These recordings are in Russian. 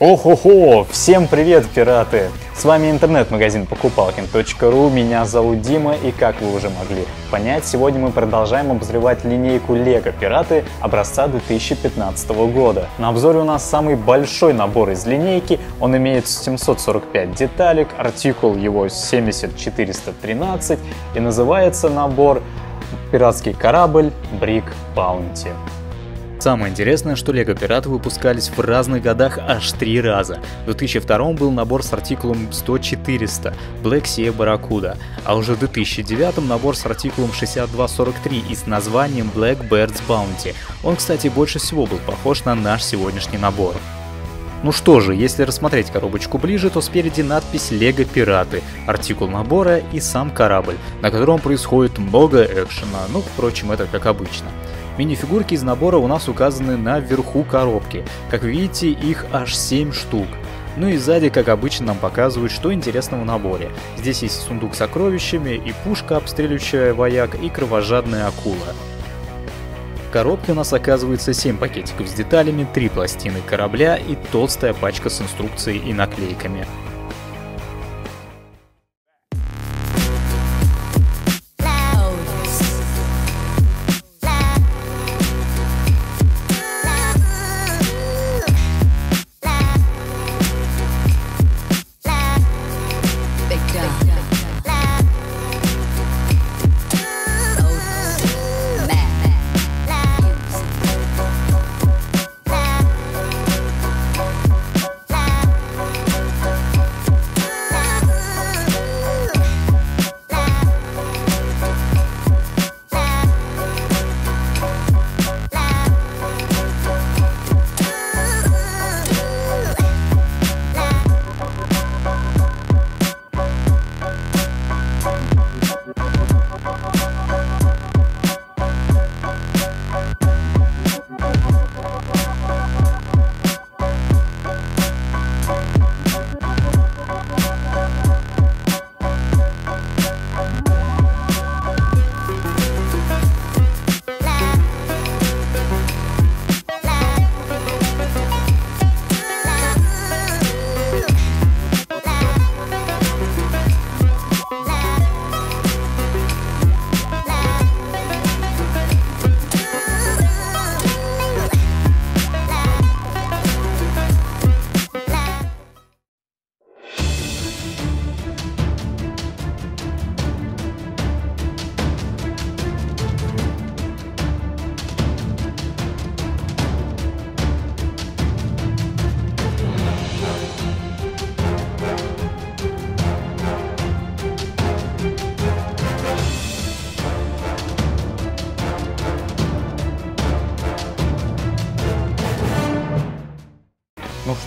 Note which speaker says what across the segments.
Speaker 1: Охо-хо! Всем привет, пираты! С вами интернет-магазин покупалкин.ру, меня зовут Дима, и как вы уже могли понять, сегодня мы продолжаем обозревать линейку Лего Пираты образца 2015 года. На обзоре у нас самый большой набор из линейки, он имеет 745 деталек, артикул его 70413 и называется набор «Пиратский корабль Брик Баунти». Самое интересное, что Лего Пираты выпускались в разных годах аж три раза. В 2002 был набор с артикулом 100-400 Black Sea Barracuda, а уже в 2009 набор с артикулом 6243 и с названием Black Birds Bounty. Он, кстати, больше всего был похож на наш сегодняшний набор. Ну что же, если рассмотреть коробочку ближе, то спереди надпись «Лего Пираты», артикул набора и сам корабль, на котором происходит много экшена, ну, впрочем, это как обычно. Мини-фигурки из набора у нас указаны на верху коробки. Как видите, их аж 7 штук. Ну и сзади, как обычно, нам показывают, что интересного в наборе. Здесь есть сундук с сокровищами, и пушка, обстреливающая вояк, и кровожадная акула. В коробке у нас оказывается 7 пакетиков с деталями, 3 пластины корабля и толстая пачка с инструкцией и наклейками.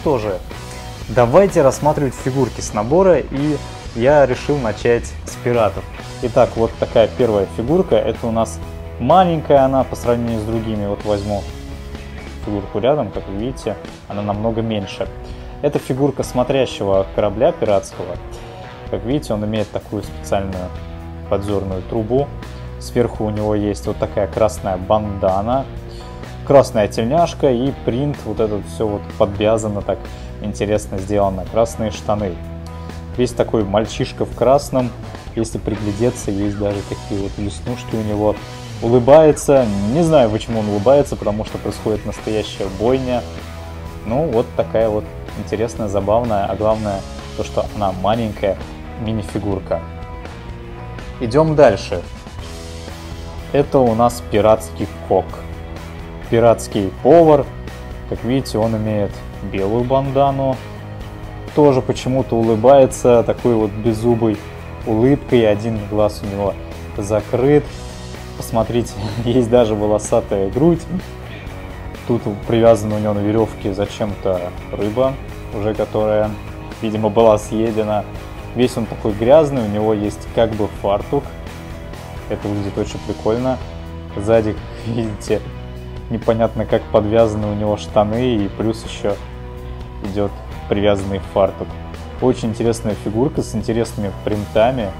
Speaker 1: Что же, давайте рассматривать фигурки с набора, и я решил начать с пиратов. Итак, вот такая первая фигурка, это у нас маленькая она по сравнению с другими, вот возьму фигурку рядом, как вы видите, она намного меньше. Это фигурка смотрящего корабля пиратского. Как видите, он имеет такую специальную подзорную трубу. Сверху у него есть вот такая красная бандана, красная тельняшка и принт, вот этот все вот подвязано так интересно сделано, красные штаны. Весь такой мальчишка в красном, если приглядеться, есть даже такие вот леснушки у него. Улыбается, не знаю почему он улыбается, потому что происходит настоящая бойня. Ну вот такая вот интересная, забавная, а главное то, что она маленькая мини-фигурка. Идем дальше. Это у нас пиратский кок пиратский повар. Как видите, он имеет белую бандану. Тоже почему-то улыбается такой вот беззубой улыбкой. Один глаз у него закрыт. Посмотрите, есть даже волосатая грудь. Тут привязана у него на веревке зачем-то рыба, уже которая, видимо, была съедена. Весь он такой грязный, у него есть как бы фартук. Это выглядит очень прикольно. Сзади, видите, непонятно как подвязаны у него штаны и плюс еще идет привязанный фартук. Очень интересная фигурка с интересными принтами.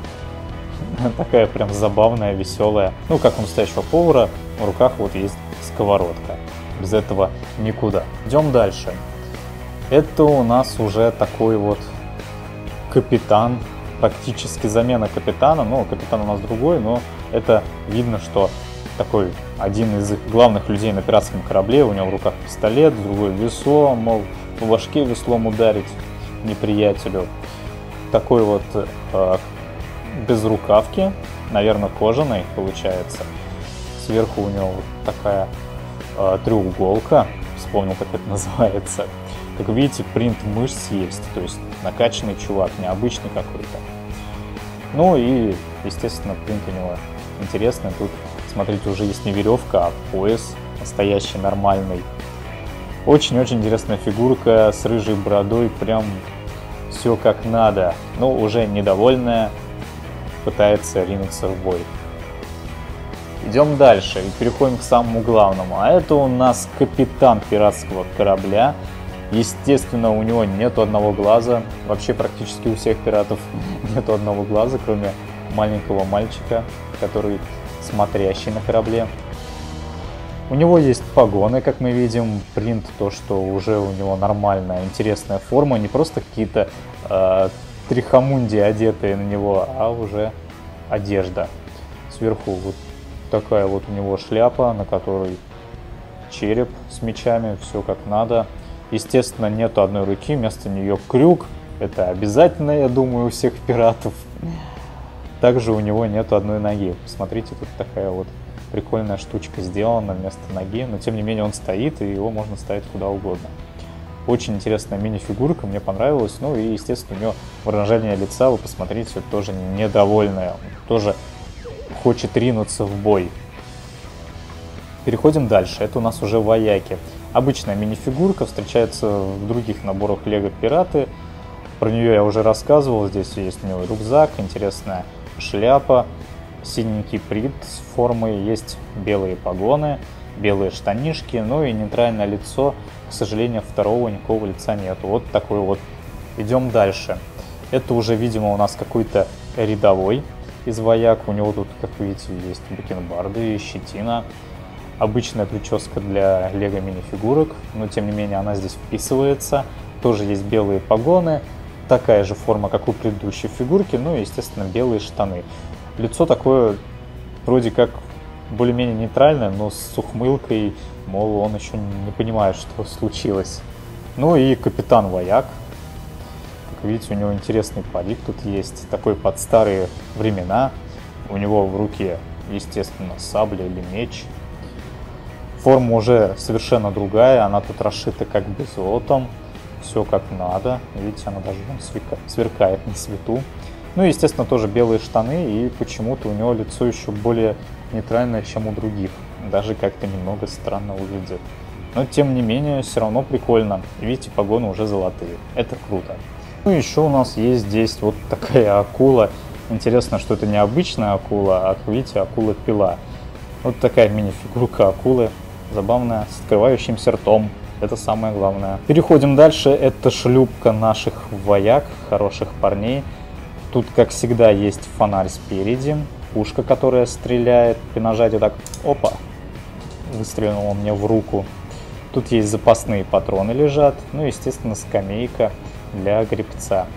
Speaker 1: Такая прям забавная, веселая. Ну, как у настоящего повара, в руках вот есть сковородка. Без этого никуда. Идем дальше. Это у нас уже такой вот капитан, практически замена капитана. Ну, капитан у нас другой, но это видно, что такой один из главных людей на пиратском корабле, у него в руках пистолет, другой весло, мол, по башке веслом ударить неприятелю. Такой вот э, без рукавки, наверное, кожаной получается. Сверху у него вот такая э, треуголка, вспомнил, как это называется. Как видите, принт мышц есть, то есть накачанный чувак, необычный какой-то. Ну и, естественно, принт у него интересный. Тут, смотрите, уже есть не веревка, а пояс настоящий, нормальный. Очень-очень интересная фигурка с рыжей бородой, прям все как надо. Но уже недовольная, пытается ринуться в бой. Идем дальше и переходим к самому главному. А это у нас капитан пиратского корабля. Естественно, у него нету одного глаза. Вообще практически у всех пиратов нету одного глаза, кроме маленького мальчика, который смотрящий на корабле. У него есть погоны, как мы видим, принт, то, что уже у него нормальная, интересная форма, не просто какие-то э, трихомунди одетые на него, а уже одежда. Сверху вот такая вот у него шляпа, на которой череп с мечами, все как надо. Естественно, нету одной руки, вместо нее крюк. Это обязательно, я думаю, у всех пиратов. Также у него нету одной ноги. Посмотрите, тут такая вот прикольная штучка сделана вместо ноги, но тем не менее он стоит, и его можно ставить куда угодно. Очень интересная мини-фигурка, мне понравилась. Ну и, естественно, у него выражение лица, вы посмотрите, тоже недовольное. Он тоже хочет ринуться в бой. Переходим дальше. Это у нас уже вояки. Обычная мини-фигурка встречается в других наборах Лего Пираты. Про нее я уже рассказывал. Здесь есть у него рюкзак, интересная шляпа, синенький прит с формой, есть белые погоны, белые штанишки, ну и нейтральное лицо. К сожалению, второго никакого лица нету. Вот такой вот. Идем дальше. Это уже, видимо, у нас какой-то рядовой из вояк. У него тут, как видите, есть бакенбарды, щетина. Обычная прическа для лего минифигурок, но тем не менее она здесь вписывается. Тоже есть белые погоны, такая же форма, как у предыдущей фигурки, ну и, естественно, белые штаны. Лицо такое вроде как более-менее нейтральное, но с ухмылкой, мол, он еще не понимает, что случилось. Ну и капитан Вояк, как видите, у него интересный полик тут есть, такой под старые времена. У него в руке, естественно, сабля или меч. Форма уже совершенно другая, она тут расшита как бы золотом. Все как надо. Видите, она даже сверкает на свету. Ну и, естественно, тоже белые штаны, и почему-то у него лицо еще более нейтральное, чем у других. Даже как-то немного странно выглядит. Но, тем не менее, все равно прикольно. Видите, погоны уже золотые. Это круто. Ну, еще у нас есть здесь вот такая акула. Интересно, что это не обычная акула, а, видите, акула-пила. Вот такая мини-фигурка акулы. Забавная, с открывающимся ртом. Это самое главное. Переходим дальше. Это шлюпка наших вояк, хороших парней. Тут, как всегда, есть фонарь спереди, пушка, которая стреляет. При нажатии так, опа, выстрелила мне в руку. Тут есть запасные патроны лежат, ну естественно скамейка для гребца.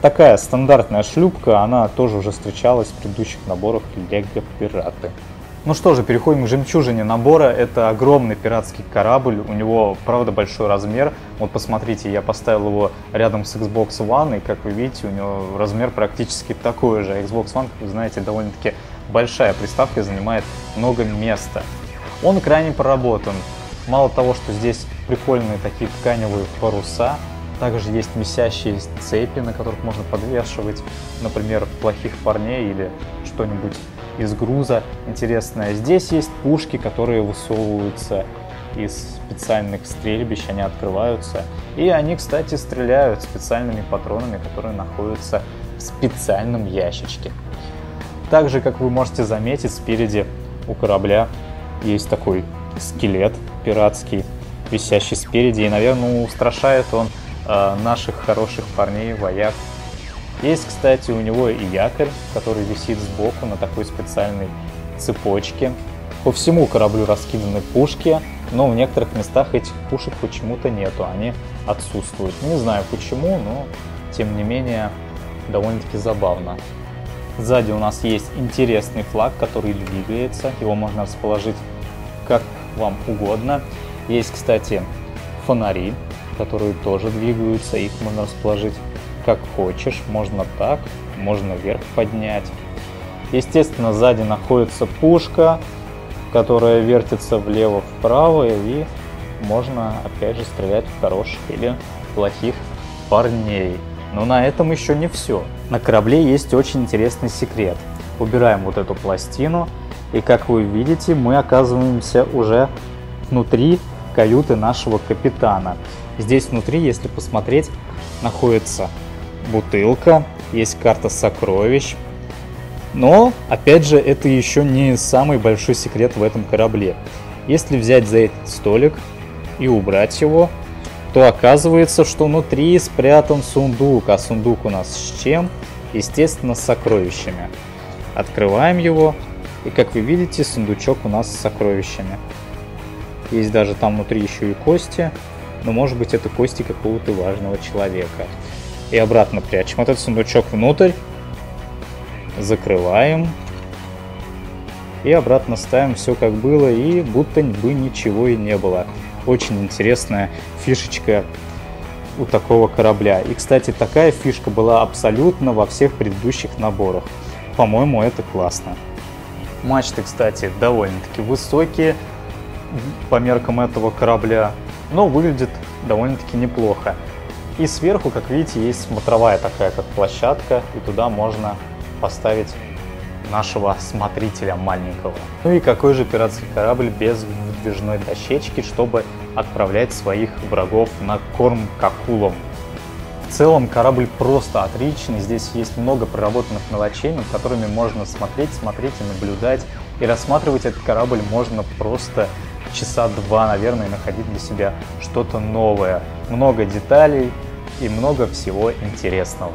Speaker 1: Такая стандартная шлюпка, она тоже уже встречалась в предыдущих наборах Лего Пираты. Ну что же, переходим к жемчужине набора. Это огромный пиратский корабль, у него, правда, большой размер. Вот посмотрите, я поставил его рядом с Xbox One, и как вы видите, у него размер практически такой же. Xbox One, как вы знаете, довольно-таки большая приставка занимает много места. Он крайне проработан. Мало того, что здесь прикольные такие тканевые паруса, также есть висящие цепи, на которых можно подвешивать, например, плохих парней или что-нибудь из груза интересное. Здесь есть пушки, которые высовываются из специальных стрельбищ, они открываются. И они, кстати, стреляют специальными патронами, которые находятся в специальном ящичке. Также, как вы можете заметить, спереди у корабля есть такой скелет пиратский, висящий спереди. И, наверное, устрашает он Э, наших хороших парней, вояк. Есть, кстати, у него и якорь, который висит сбоку на такой специальной цепочке. По всему кораблю раскиданы пушки, но в некоторых местах этих пушек почему-то нету, они отсутствуют. Не знаю почему, но тем не менее довольно-таки забавно. Сзади у нас есть интересный флаг, который двигается, его можно расположить как вам угодно. Есть, кстати, фонари, которые тоже двигаются, их можно расположить как хочешь, можно так, можно вверх поднять. Естественно, сзади находится пушка, которая вертится влево-вправо, и можно, опять же, стрелять в хороших или плохих парней. Но на этом еще не все. На корабле есть очень интересный секрет. Убираем вот эту пластину, и как вы видите, мы оказываемся уже внутри каюты нашего капитана. Здесь внутри, если посмотреть, находится бутылка, есть карта сокровищ. Но, опять же, это еще не самый большой секрет в этом корабле. Если взять за этот столик и убрать его, то оказывается, что внутри спрятан сундук. А сундук у нас с чем? Естественно, с сокровищами. Открываем его, и как вы видите, сундучок у нас с сокровищами. Есть даже там внутри еще и кости, но может быть это кости какого-то важного человека. И обратно прячем этот сундучок внутрь, закрываем и обратно ставим все как было и будто бы ничего и не было. Очень интересная фишечка у такого корабля. И, кстати, такая фишка была абсолютно во всех предыдущих наборах. По-моему, это классно. Мачты, кстати, довольно-таки высокие по меркам этого корабля, но выглядит довольно-таки неплохо. И сверху, как видите, есть смотровая такая как площадка, и туда можно поставить нашего смотрителя маленького. Ну и какой же пиратский корабль без выдвижной дощечки, чтобы отправлять своих врагов на корм к акулам. В целом корабль просто отличный, здесь есть много проработанных мелочей, над которыми можно смотреть, смотреть и наблюдать. И рассматривать этот корабль можно просто часа два, наверное, находить для себя что-то новое. Много деталей и много всего интересного.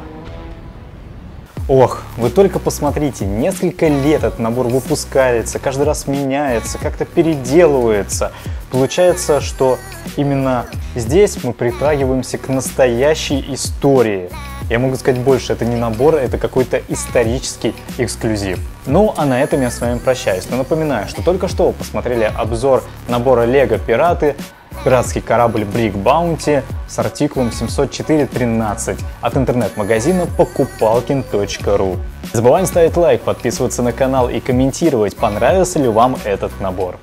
Speaker 1: Ох, вы только посмотрите, несколько лет этот набор выпускается, каждый раз меняется, как-то переделывается. Получается, что именно здесь мы притрагиваемся к настоящей истории. Я могу сказать больше, это не набор, это какой-то исторический эксклюзив. Ну, а на этом я с вами прощаюсь. Но напоминаю, что только что вы посмотрели обзор набора Лего Пираты пиратский корабль Brick Bounty с артикулом 704.13 от интернет-магазина покупалкин.ру. Не забываем ставить лайк, подписываться на канал и комментировать, понравился ли вам этот набор.